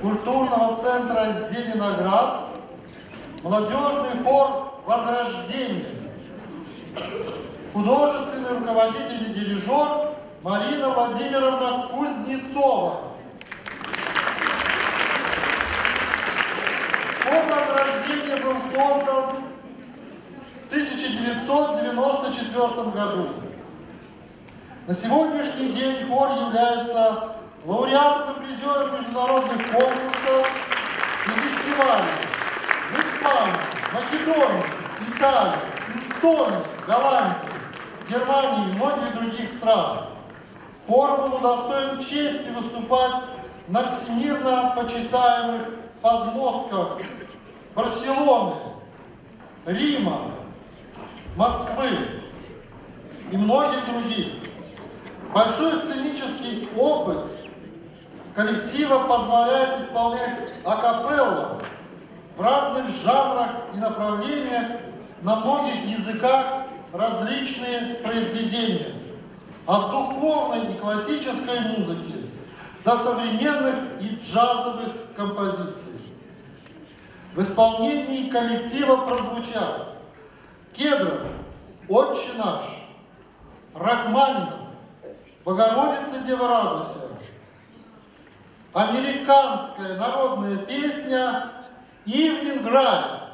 культурного центра «Зеленоград» молодежный хор «Возрождение». Художественный руководитель и дирижер Марина Владимировна Кузнецова. Хор «Возрождение» был создан в 1994 году. На сегодняшний день хор является лауреатом и призером международных конкурсов и фестивалей в Испании, Македонии, Италии, Эстонии, Голландии, Германии и многих других странах. Хор был удостоен чести выступать на всемирно почитаемых подмостках Барселоны, Рима, Москвы и многих других. Большой сценический опыт коллектива позволяет исполнять акапелла в разных жанрах и направлениях на многих языках различные произведения. От духовной и классической музыки до современных и джазовых композиций. В исполнении коллектива прозвучат Кедров, Отче наш, Рахманинов, Богородица Дева Радуся, американская народная песня «Ивнинг Райс»,